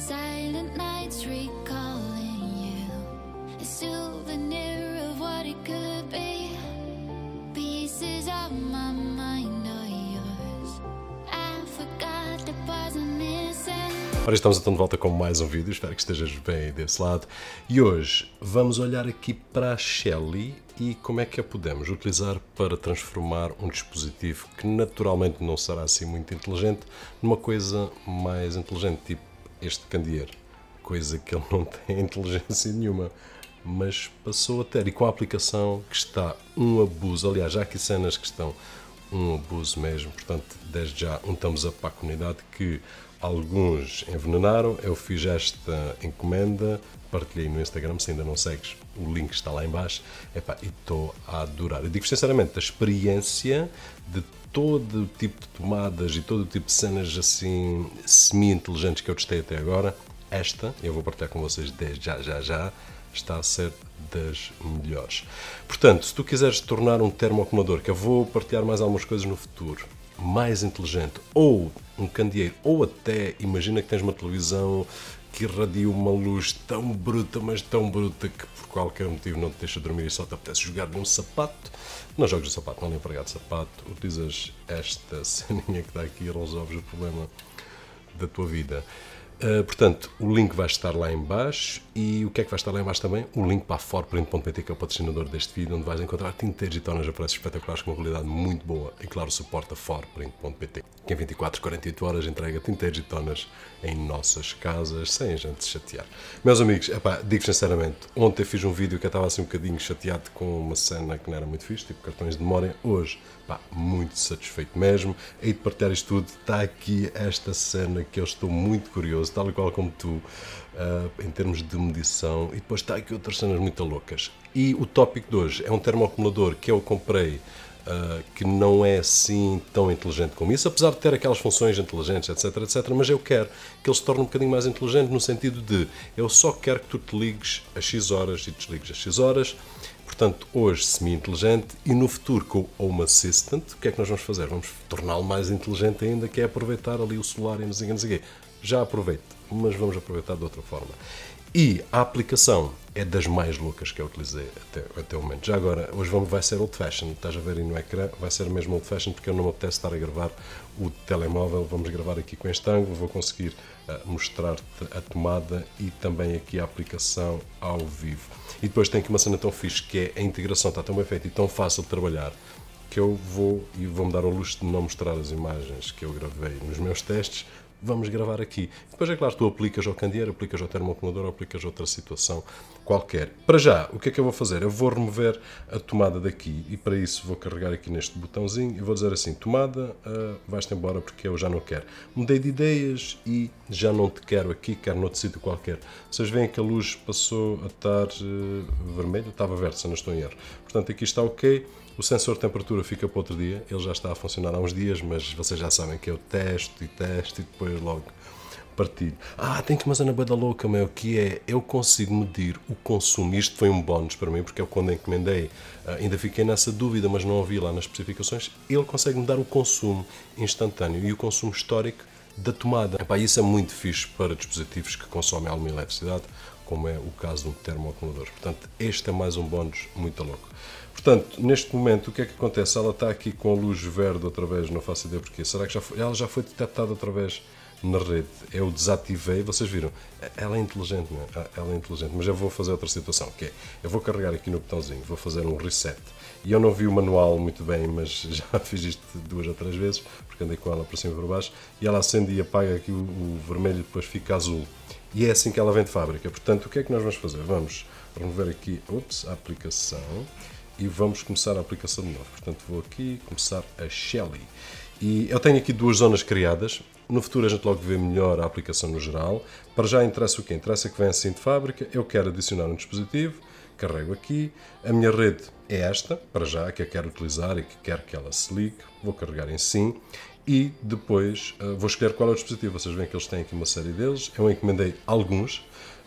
Silent nights recalling you. A souvenir of what it could be. Pieces of my mind are yours. I forgot the parts I'm missing. Ora, estamos então de volta com mais um vídeo, espero que estejas bem desse lado. E hoje vamos olhar aqui para a Shelly e como é que a podemos utilizar para transformar um dispositivo que naturalmente não será assim muito inteligente numa coisa mais inteligente, tipo este candeeiro. Coisa que ele não tem inteligência nenhuma, mas passou a ter. E com a aplicação que está um abuso, aliás, já aqui cenas que estão um abuso mesmo. Portanto, desde já um thumbs up para a comunidade que alguns envenenaram. Eu fiz esta encomenda, partilhei no Instagram, se ainda não segues, o link está lá em baixo. Epá, e estou a adorar. Eu digo sinceramente, a experiência de todo o tipo de tomadas e todo o tipo de cenas assim semi-inteligentes que eu testei até agora, esta, eu vou partilhar com vocês desde já, já, já, está a ser das melhores. Portanto, se tu quiseres tornar um termoacumulador, que eu vou partilhar mais algumas coisas no futuro, mais inteligente, ou um candeeiro, ou até, imagina que tens uma televisão que irradia uma luz tão bruta, mas tão bruta que por qualquer motivo não te deixa dormir e só te apetece jogar num sapato, não jogas o sapato, não empregado de sapato, utilizas esta ceninha que dá aqui e resolves o problema da tua vida. Uh, portanto, o link vai estar lá em baixo e o que é que vai estar lá em baixo também? O link para a forprint.pt que é o patrocinador deste vídeo, onde vais encontrar tinteiros e tonas a preços espetaculares com uma qualidade muito boa e claro, suporta forprint.pt que em 24, 48 horas entrega tinteiros e tonas em nossas casas sem a gente se chatear. Meus amigos, epá, digo sinceramente, ontem fiz um vídeo que eu estava assim um bocadinho chateado com uma cena que não era muito fixe, tipo cartões de memória. Hoje, pá, muito satisfeito mesmo. E de partilhar isto tudo, está aqui esta cena que eu estou muito curioso, tal e qual como tu, uh, em termos de medição. E depois está aqui outras cenas muito loucas. E o tópico de hoje é um termoacumulador que eu comprei Uh, que não é assim tão inteligente como isso, apesar de ter aquelas funções inteligentes, etc, etc, mas eu quero que ele se torne um bocadinho mais inteligente no sentido de eu só quero que tu te ligues a X horas e desligues a X horas, portanto, hoje semi-inteligente e no futuro com o Home Assistant, o que é que nós vamos fazer? Vamos torná-lo mais inteligente ainda, que é aproveitar ali o celular e não sei o que, já aproveito, mas vamos aproveitar de outra forma. E a aplicação é das mais loucas que eu utilizei até, até o momento. Já agora, hoje vamos, vai ser old fashion, estás a ver aí no ecrã, vai ser mesmo old fashion porque eu não me apetece estar a gravar o telemóvel. Vamos gravar aqui com este ângulo, vou conseguir uh, mostrar-te a tomada e também aqui a aplicação ao vivo. E depois tem aqui uma cena tão fixe que é a integração, está tão bem feita e tão fácil de trabalhar que eu vou e vou-me dar o luxo de não mostrar as imagens que eu gravei nos meus testes, vamos gravar aqui. Depois é claro, tu aplicas ao candeeiro, aplicas ao termoacumulador, aplicas a outra situação qualquer. Para já, o que é que eu vou fazer? Eu vou remover a tomada daqui e para isso vou carregar aqui neste botãozinho e vou dizer assim, tomada, uh, vais-te embora porque eu já não quero. Mudei de ideias e já não te quero aqui, quero noutro sítio qualquer. Vocês veem que a luz passou a estar uh, vermelha, estava verde, se não estou em erro. Portanto, aqui está ok. O sensor de temperatura fica para outro dia, ele já está a funcionar há uns dias, mas vocês já sabem que eu testo e testo e depois logo partilho. Ah, tem que uma cena da louca, meu, que é eu consigo medir o consumo. Isto foi um bónus para mim, porque eu quando encomendei ah, ainda fiquei nessa dúvida, mas não ouvi lá nas especificações. Ele consegue me dar o consumo instantâneo e o consumo histórico da tomada. Epá, isso é muito fixe para dispositivos que consomem alguma eletricidade, como é o caso do termoacumulador. Portanto, este é mais um bónus muito louco. Portanto, neste momento, o que é que acontece? Ela está aqui com a luz verde outra vez, não faço ideia porquê. Será que já foi? Ela já foi detectada outra vez na rede. Eu desativei, vocês viram? Ela é inteligente, não é? Ela é inteligente, mas eu vou fazer outra situação, que é, eu vou carregar aqui no botãozinho, vou fazer um reset. E eu não vi o manual muito bem, mas já fiz isto duas ou três vezes, porque andei com ela para cima e para baixo, e ela acende e apaga aqui o, o vermelho e depois fica azul. E é assim que ela vem de fábrica. Portanto, o que é que nós vamos fazer? Vamos remover aqui, ups, a aplicação e vamos começar a aplicação de novo. Portanto, vou aqui começar a Shelly. E eu tenho aqui duas zonas criadas. No futuro a gente logo vê melhor a aplicação no geral. Para já interessa o quê? Interessa que vem assim de fábrica. Eu quero adicionar um dispositivo, carrego aqui. A minha rede é esta, para já, que eu quero utilizar e que quero que ela se ligue. Vou carregar em sim. E depois uh, vou escolher qual é o dispositivo. Vocês veem que eles têm aqui uma série deles. Eu encomendei alguns.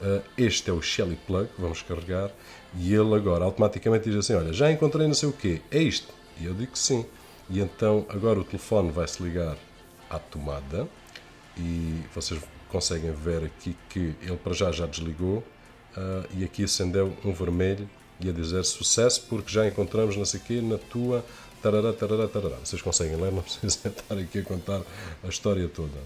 Uh, este é o Shelly Plug, vamos carregar. E ele agora automaticamente diz assim: Olha, já encontrei não sei o quê, é isto? E eu digo sim. E então agora o telefone vai se ligar à tomada e vocês conseguem ver aqui que ele para já já desligou uh, e aqui acendeu um vermelho e a dizer sucesso porque já encontramos não sei quê na tua tarará, tarará, tarará. Vocês conseguem ler, não precisa estar aqui a contar a história toda.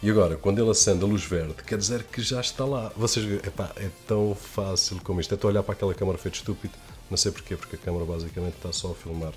E agora, quando ele acende a luz verde, quer dizer que já está lá. Vocês, epá, é tão fácil como isto. É estou a olhar para aquela câmara feito estúpido, não sei porquê, porque a câmara basicamente está só a filmar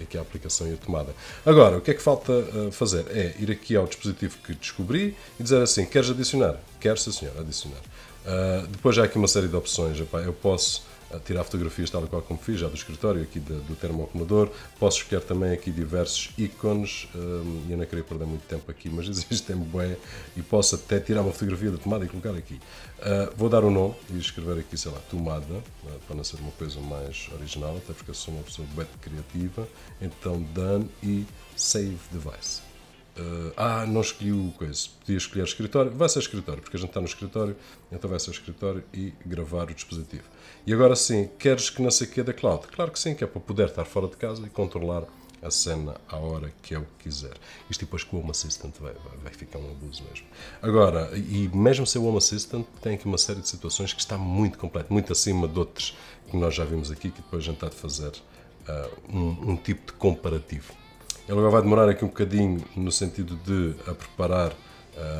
aqui a aplicação e a tomada. Agora, o que é que falta uh, fazer? É ir aqui ao dispositivo que descobri e dizer assim, queres adicionar? Quero, sim senhor, adicionar. Uh, depois já há aqui uma série de opções. Epá, eu posso uh, tirar fotografias tal e qual como fiz, já do escritório, aqui de, do termoacumulador. Posso escolher também aqui diversos ícones. Um, eu não queria perder muito tempo aqui, mas existem bem. E posso até tirar uma fotografia da tomada e colocar aqui. Uh, vou dar o um nome e escrever aqui, sei lá, tomada, para não ser uma coisa mais original, até porque eu sou uma pessoa bem criativa. Então, done e save device. Uh, ah, não escolhi o coisa. Podia escolher escritório. Vai ser escritório, porque a gente está no escritório, então vai ser escritório e gravar o dispositivo. E agora sim, queres que não sei o que da cloud? Claro que sim, que é para poder estar fora de casa e controlar a cena à hora que eu quiser. Isto depois com o Home Assistant vai, vai, vai, ficar um abuso mesmo. Agora, e mesmo sem o Home Assistant, tem aqui uma série de situações que está muito completo, muito acima de outros que nós já vimos aqui, que depois a gente está de fazer uh, um, um tipo de comparativo. Ele agora vai demorar aqui um bocadinho no sentido de a preparar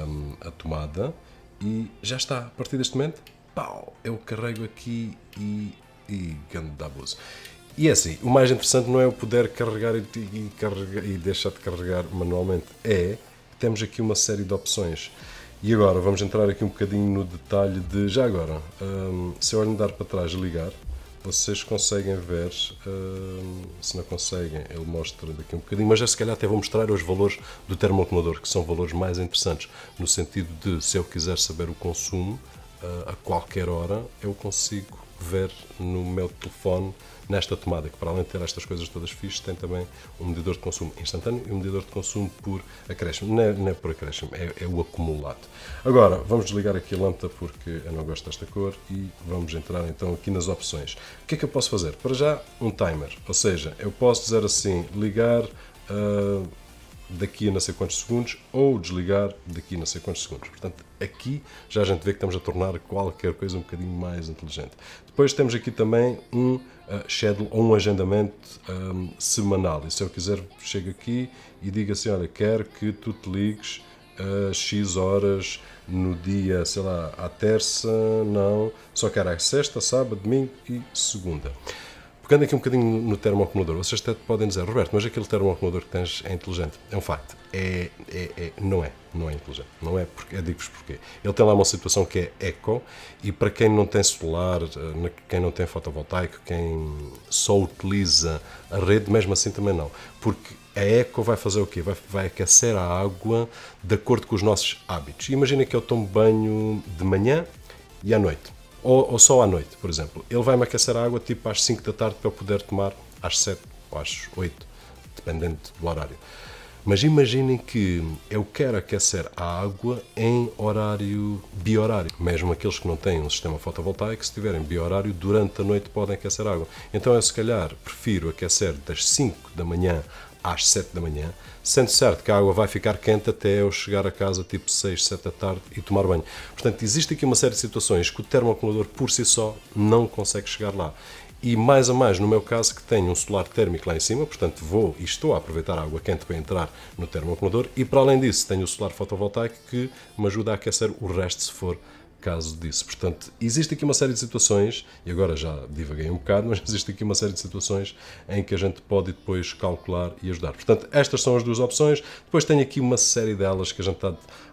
um, a tomada e já está. A partir deste momento, pau, eu carrego aqui e, e grande abuso. E é assim, o mais interessante não é o poder carregar e, e, carregar, e deixar de carregar manualmente, é que temos aqui uma série de opções. E agora vamos entrar aqui um bocadinho no detalhe de, já agora, um, se eu olhar para trás ligar, vocês conseguem ver, uh, se não conseguem, ele mostra daqui um bocadinho, mas já se calhar até vou mostrar os valores do termoacumulador, que são valores mais interessantes, no sentido de, se eu quiser saber o consumo, uh, a qualquer hora, eu consigo ver no meu telefone nesta tomada, que para além de ter estas coisas todas fixas, tem também um medidor de consumo instantâneo e um medidor de consumo por acréscimo. Não é, não é por acréscimo, é, é, o acumulado. Agora, vamos desligar aqui a lâmpada porque eu não gosto desta cor e vamos entrar então aqui nas opções. O que é que eu posso fazer? Para já, um timer, ou seja, eu posso dizer assim, ligar... Uh, daqui a não sei quantos segundos ou desligar daqui a não sei quantos segundos. Portanto, aqui já a gente vê que estamos a tornar qualquer coisa um bocadinho mais inteligente. Depois temos aqui também um uh, schedule ou um agendamento um, semanal. E se eu quiser, chego aqui e digo assim: olha, quero que tu te ligues a X horas no dia, sei lá, à terça, não, só quero a sexta, sábado, domingo e segunda. Pegando aqui um bocadinho no termoacumulador, vocês até podem dizer, Roberto, mas aquele termoacumulador que tens é inteligente. É um facto. É, é, é não é. Não é inteligente. Não é porque. Digo-vos porquê. Ele tem lá uma situação que é eco e para quem não tem solar, eh, quem não tem fotovoltaico, quem só utiliza a rede, mesmo assim também não. Porque a eco vai fazer o quê? Vai, vai aquecer a água de acordo com os nossos hábitos. Imagina que eu tomo banho de manhã e à noite ou, ou só à noite, por exemplo. Ele vai-me aquecer a água tipo às 5 da tarde para eu poder tomar às 7 ou às 8, dependendo do horário. Mas imaginem que eu quero aquecer a água em horário biorário. Mesmo aqueles que não têm um sistema fotovoltaico, se tiverem biorário, durante a noite podem aquecer a água. Então eu, se calhar, prefiro aquecer das 5 da manhã às 7 da manhã, sendo certo que a água vai ficar quente até eu chegar a casa tipo 6, 7 da tarde e tomar banho. Portanto, existe aqui uma série de situações que o termoacumulador por si só não consegue chegar lá. E mais a mais, no meu caso, que tenho um solar térmico lá em cima, portanto vou e estou a aproveitar a água quente para entrar no termoacumulador, e para além disso tenho o solar fotovoltaico que me ajuda a aquecer o resto se for caso disso. Portanto, existe aqui uma série de situações, e agora já divaguei um bocado, mas existe aqui uma série de situações em que a gente pode depois calcular e ajudar. Portanto, estas são as duas opções. Depois tem aqui uma série delas que a gente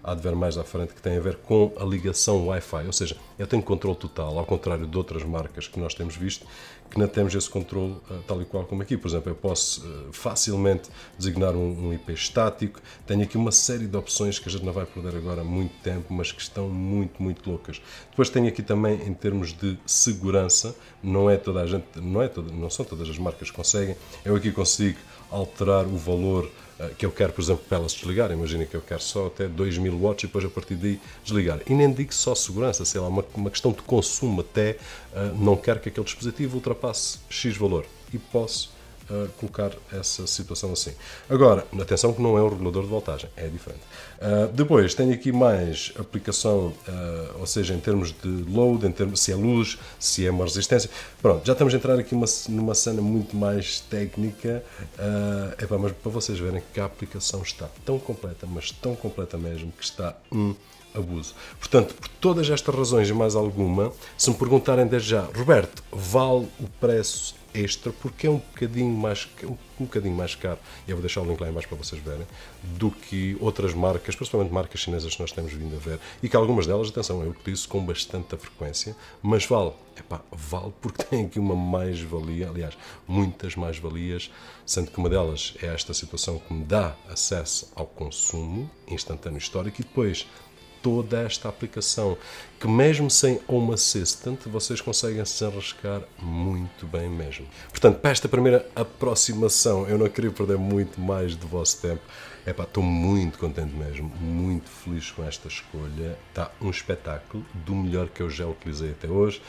a de ver mais à frente, que tem a ver com a ligação Wi-Fi. Ou seja, eu tenho controle total, ao contrário de outras marcas que nós temos visto, que não temos esse controle uh, tal e qual como aqui. Por exemplo, eu posso uh, facilmente designar um, IP estático. Tenho aqui uma série de opções que a gente não vai perder agora muito tempo, mas que estão muito, muito loucas. Depois tenho aqui também em termos de segurança, não é toda a gente, não, é toda, não são todas as marcas que conseguem. Eu aqui consigo alterar o valor eh, que eu quero, por exemplo, para elas desligar. Imagina que eu quero só até 2000 watts e depois a partir daí desligar. E nem digo só segurança, sei lá, uma, uma questão de consumo até, uh, não quero que aquele dispositivo ultrapasse X valor. E posso uh, colocar essa situação assim. Agora, atenção que não é um regulador de voltagem, é diferente. Uh, depois, tenho aqui mais aplicação, uh, ou seja, em termos de load, em termos, se é luz, se é uma resistência. Pronto, já estamos a entrar aqui uma, numa cena muito mais técnica, uh, epá, mas para vocês verem que a aplicação está tão completa, mas tão completa mesmo, que está um abuso. Portanto, por todas estas razões e mais alguma, se me perguntarem desde já, Roberto, vale o preço extra porque é um bocadinho mais um, bocadinho mais caro e eu vou deixar o link lá embaixo para vocês verem do que outras marcas, principalmente marcas chinesas que nós temos vindo a ver e que algumas delas, atenção, eu utilizo com bastante frequência, mas vale, epá, vale porque tem aqui uma mais-valia, aliás, muitas mais-valias, sendo que uma delas é esta situação que me dá acesso ao consumo instantâneo histórico e depois toda esta aplicação, que mesmo sem Home Assistant, vocês conseguem se enrascar muito bem mesmo. Portanto, para esta primeira aproximação, eu não queria perder muito mais do vosso tempo. Epá, estou muito contente mesmo, muito feliz com esta escolha. Está um espetáculo, do melhor que eu já utilizei até hoje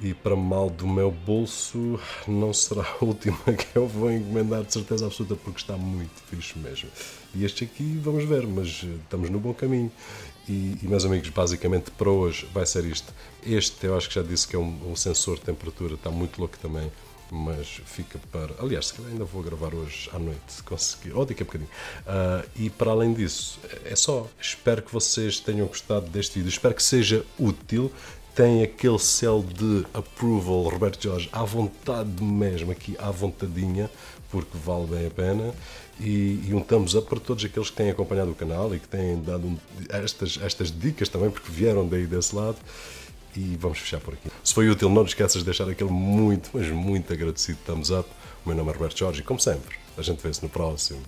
e para mal do meu bolso não será a última que eu vou encomendar de certeza absoluta porque está muito fixe mesmo. E este aqui vamos ver, mas eh, estamos no bom caminho. E, e meus amigos, basicamente para hoje vai ser isto. Este eu acho que já disse que é um, um sensor de temperatura, está muito louco também mas fica para. Aliás, se calhar ainda vou gravar hoje à noite, se conseguir, ou daqui a bocadinho. Uh, e para além disso, é só. Espero que vocês tenham gostado deste vídeo, espero que seja útil tem aquele selo de approval, Roberto Jorge, à vontade mesmo, aqui à vontadinha, porque vale bem a pena. E, e um thumbs up para todos aqueles que têm acompanhado o canal e que têm dado um, estas, estas dicas também, porque vieram daí desse lado. E vamos fechar por aqui. Se foi útil, não esqueças de deixar aquele muito, mas muito agradecido thumbs up. O meu nome é Roberto Jorge e, como sempre, a gente vê-se no próximo.